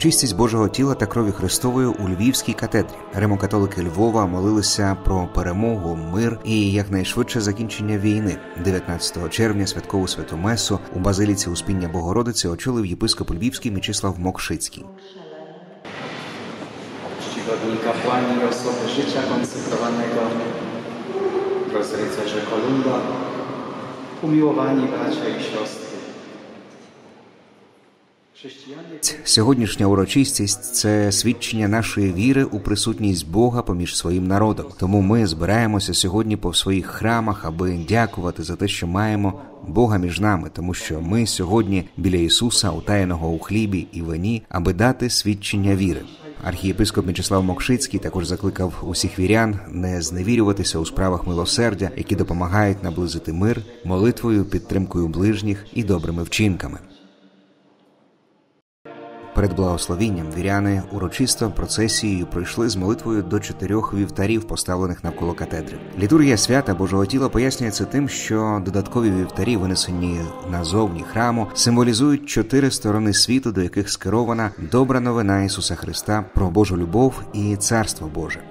урочистість Божого тіла та крові Христової у Львівській катедрі. Римокатолики Львова молилися про перемогу, мир і якнайшвидше закінчення війни. 19 червня святкову святу месу у базиліці Успіння Богородиці очолив єпископ Львівський Мічислав Мокшицький. czcigodni kapłani i osoby życia konsekrowanego, drodzy rycerze Kolumba, umiłowani bracia i. Сьогоднішня урочистість це свідчення нашої віри у присутність Бога поміж своїм народом. Тому ми збираємося сьогодні по своїх храмах, аби дякувати за те, що маємо Бога між нами, тому що ми сьогодні біля Ісуса, утаєного у хлібі і вині, аби дати свідчення віри. Архієпископ Мячеслав Мокшицький також закликав усіх вірян не зневірюватися у справах милосердя, які допомагають наблизити мир, молитвою, підтримкою ближніх і добрими вчинками. Перед благословінням віряни урочисто процесією пройшли з молитвою до чотирьох вівтарів, поставлених навколо катедри. Літургія свята Божого тіла пояснюється тим, що додаткові вівтарі, винесені назовні храму, символізують чотири сторони світу, до яких скерована добра новина Ісуса Христа про Божу любов і Царство Боже.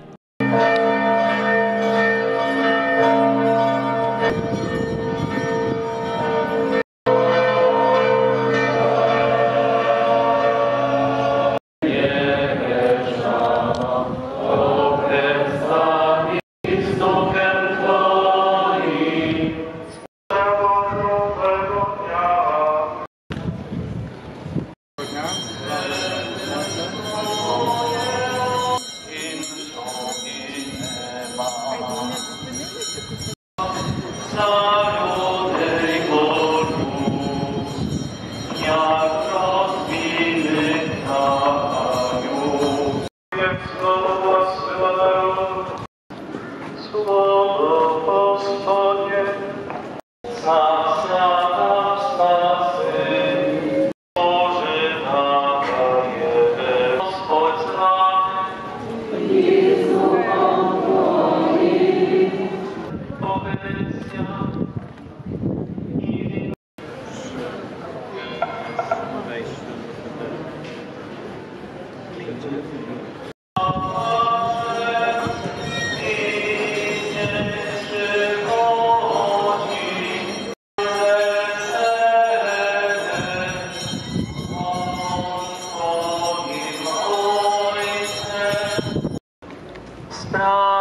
الله Krishna.